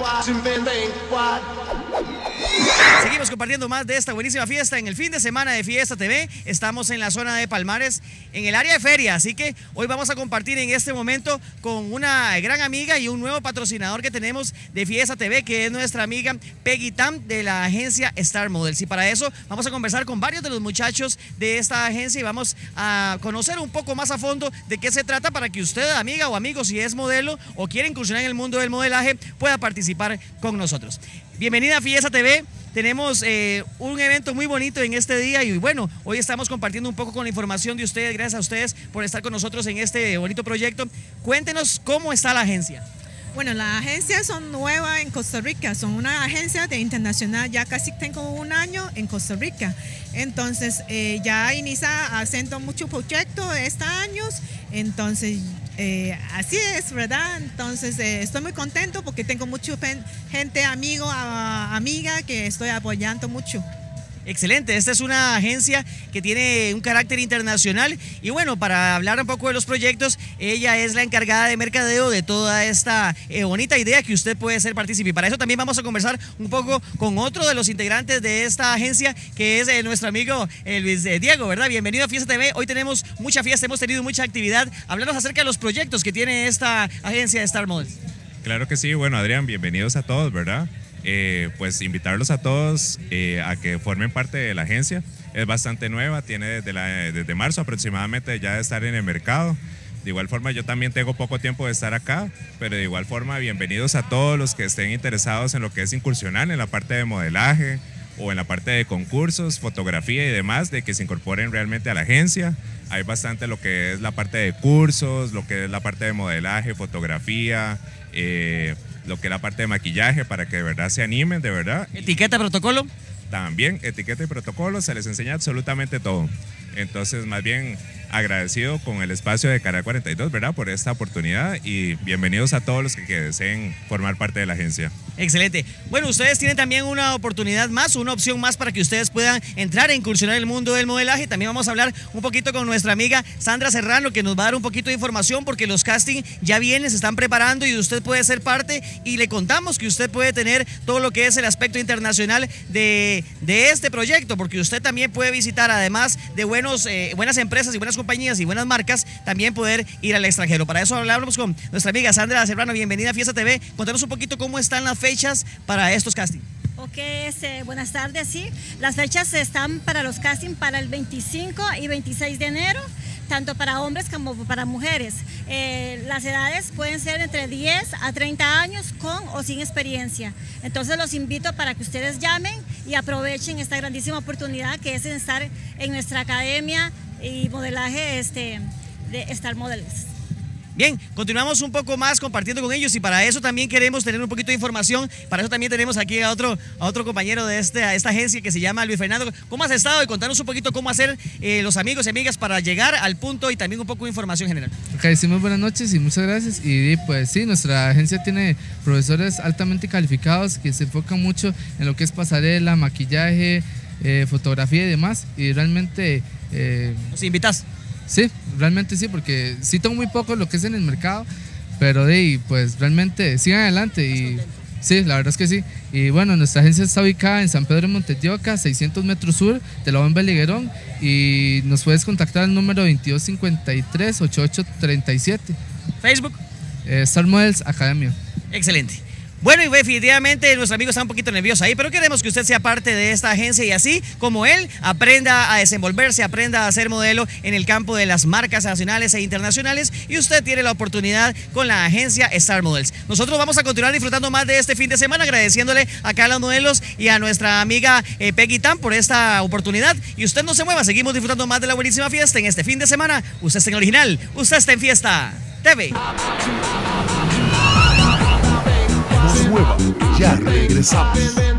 wide, to men think wide. Seguimos compartiendo más de esta buenísima fiesta en el fin de semana de Fiesta TV. Estamos en la zona de Palmares, en el área de feria, así que hoy vamos a compartir en este momento con una gran amiga y un nuevo patrocinador que tenemos de Fiesta TV, que es nuestra amiga Peggy Tam de la agencia Star Models. Y para eso vamos a conversar con varios de los muchachos de esta agencia y vamos a conocer un poco más a fondo de qué se trata para que usted, amiga o amigo, si es modelo o quiere incursionar en el mundo del modelaje, pueda participar con nosotros. Bienvenida a Fiesta TV. Tenemos eh, un evento muy bonito en este día y bueno, hoy estamos compartiendo un poco con la información de ustedes. Gracias a ustedes por estar con nosotros en este bonito proyecto. Cuéntenos cómo está la agencia. Bueno, las agencias son nuevas en Costa Rica, son una agencia de internacional, ya casi tengo un año en Costa Rica. Entonces, eh, ya inicia haciendo muchos proyectos estos años, entonces eh, así es, ¿verdad? Entonces eh, estoy muy contento porque tengo mucha gente, amigo, amiga que estoy apoyando mucho. Excelente, esta es una agencia que tiene un carácter internacional y bueno, para hablar un poco de los proyectos, ella es la encargada de mercadeo de toda esta eh, bonita idea que usted puede ser partícipe. Para eso también vamos a conversar un poco con otro de los integrantes de esta agencia, que es eh, nuestro amigo eh, Luis Diego, ¿verdad? Bienvenido a Fiesta TV. Hoy tenemos mucha fiesta, hemos tenido mucha actividad. Háblanos acerca de los proyectos que tiene esta agencia de Star Models. Claro que sí, bueno Adrián, bienvenidos a todos, ¿verdad? Eh, pues invitarlos a todos eh, a que formen parte de la agencia. Es bastante nueva, tiene desde, desde marzo aproximadamente ya de estar en el mercado. De igual forma, yo también tengo poco tiempo de estar acá, pero de igual forma, bienvenidos a todos los que estén interesados en lo que es incursionar en la parte de modelaje o en la parte de concursos, fotografía y demás, de que se incorporen realmente a la agencia. Hay bastante lo que es la parte de cursos, lo que es la parte de modelaje, fotografía, eh, lo que es la parte de maquillaje para que de verdad se animen, de verdad. ¿Etiqueta, protocolo? También, etiqueta y protocolo, se les enseña absolutamente todo. Entonces, más bien agradecido con el espacio de Canal 42, ¿verdad? Por esta oportunidad y bienvenidos a todos los que, deseen formar parte de la agencia. Excelente. Bueno, ustedes tienen también una oportunidad más, una opción más para que ustedes puedan entrar e incursionar en el mundo del modelaje. También vamos a hablar un poquito con nuestra amiga Sandra Serrano, que nos va a dar un poquito de información porque los castings ya vienen, se están preparando y usted puede ser parte y le contamos que usted puede tener todo lo que es el aspecto internacional de, de este proyecto, porque usted también puede visitar, además de eh, buenas empresas y buenas compañías y buenas marcas, también poder ir al extranjero. Para eso hablamos con nuestra amiga Sandra Serrano. Bienvenida a Fiesta TV. Contanos un poquito cómo están las fechas para estos castings. Ok, este, buenas tardes, sí. Las fechas están para los castings para el 25 y 26 de enero, tanto para hombres como para mujeres. Eh, las edades pueden ser entre 10 a 30 años con o sin experiencia. Entonces los invito para que ustedes llamen y aprovechen esta grandísima oportunidad que es estar en nuestra academia y modelaje este, de Star Models. Bien, continuamos un poco más compartiendo con ellos y para eso también queremos tener un poquito de información. Para eso también tenemos aquí a otro, a otro compañero de este, esta agencia que se llama Luis Fernando. ¿Cómo has estado? Y contanos un poquito cómo hacer eh, los amigos y amigas para llegar al punto y también un poco de información general. Ok, sí, muy buenas noches y muchas gracias. Y pues sí, nuestra agencia tiene profesores altamente calificados que se enfocan mucho en lo que es pasarela, maquillaje, eh, fotografía y demás. Y realmente eh, ¿Nos invitas? Sí, realmente sí, porque sí tengo muy poco lo que es en el mercado, pero de pues realmente sigan adelante y sí, la verdad es que sí. Y bueno, nuestra agencia está ubicada en San Pedro de Montetioca, 600 metros sur de la bomba Liguerón y nos puedes contactar al número 2253-8837. Facebook. Eh, Star Models Academia. Excelente. Bueno, y definitivamente nuestro amigo está un poquito nervioso ahí, pero queremos que usted sea parte de esta agencia y así como él aprenda a desenvolverse, aprenda a ser modelo en el campo de las marcas nacionales e internacionales y usted tiene la oportunidad con la agencia Star Models. Nosotros vamos a continuar disfrutando más de este fin de semana, agradeciéndole a cada modelos y a nuestra amiga eh, Peggy Tan por esta oportunidad. Y usted no se mueva, seguimos disfrutando más de la buenísima fiesta en este fin de semana. Usted está en original, usted está en fiesta TV ya regresamos.